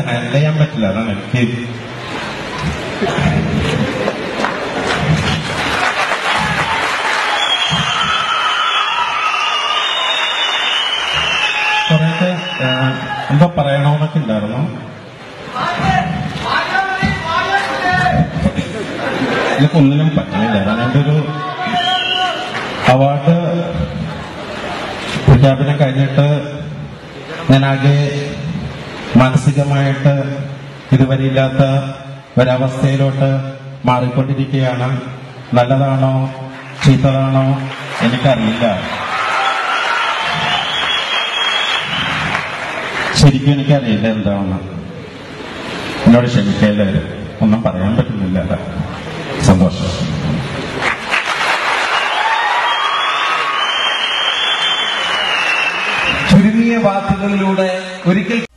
പറ്റില്ല അതാണ് എനിക്ക്. കുറെയൊക്കെ എന്തോ പറയണമെന്നൊക്കെ ഉണ്ടായിരുന്നു എനിക്ക് ഒന്നിനും പറ്റുന്നില്ല ഒരു അവാർഡ് പ്രഖ്യാപനം കഴിഞ്ഞിട്ട് ഞാനാകെ മാനസികമായിട്ട് ഇതുവരെ ഇല്ലാത്ത ഒരവസ്ഥയിലോട്ട് മാറിക്കൊണ്ടിരിക്കുകയാണ്. നല്ലതാണോ? ചീത്തതാണോ? എനിക്കറിയില്ല. ശരിക്കും എനിക്കറിയില്ല എന്താണെന്ന്. എന്നോട് ക്ഷമിക്കല്ലേ ഒന്നും പറയാൻ പറ്റുന്നില്ല. സന്തോഷം. ചുരുങ്ങിയ വാക്കുകളിലൂടെ ഒരിക്കൽ